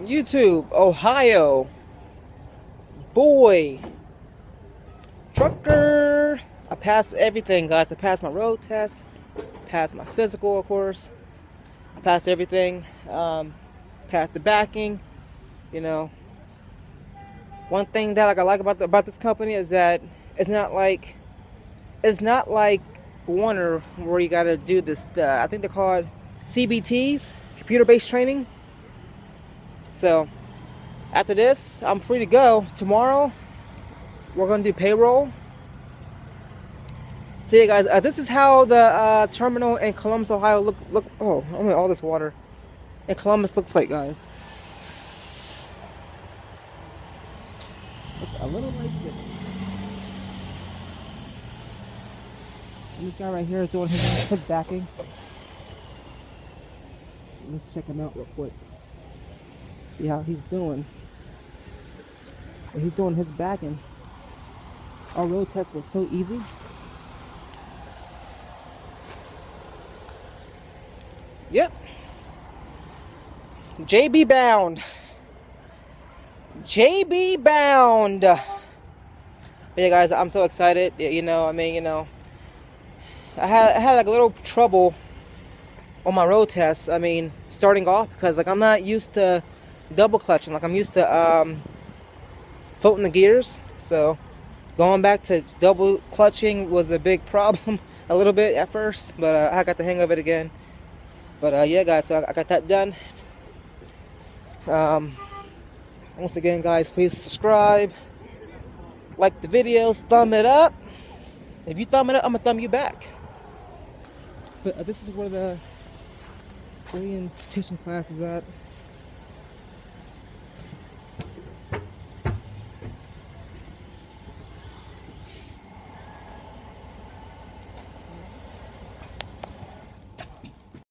YouTube, Ohio. Boy. Trucker. I passed everything, guys. I passed my road test. Passed my physical, of course. I passed everything. Um, passed the backing. You know. One thing that like I like about the, about this company is that it's not like it's not like Werner where you gotta do this. Uh, I think they're called CBTs, computer-based training. So after this, I'm free to go. Tomorrow, we're gonna do payroll. So yeah, guys, uh, this is how the uh, terminal in Columbus, Ohio look. Look, oh, I mean, all this water in Columbus looks like, guys. It's a little like this. And this guy right here is doing his backing. Let's check him out real quick. See how he's doing. He's doing his backing. Our road test was so easy. Yep. JB bound. JB bound. But yeah, guys, I'm so excited. You know, I mean, you know, I had I had like a little trouble on my road test. I mean, starting off because like I'm not used to double clutching. Like I'm used to um, floating the gears. So going back to double clutching was a big problem a little bit at first, but uh, I got the hang of it again. But uh, yeah, guys, so I, I got that done. Um, once again, guys, please subscribe, like the videos, thumb it up. If you thumb it up, I'm gonna thumb you back. But uh, this is where the orientation class is at.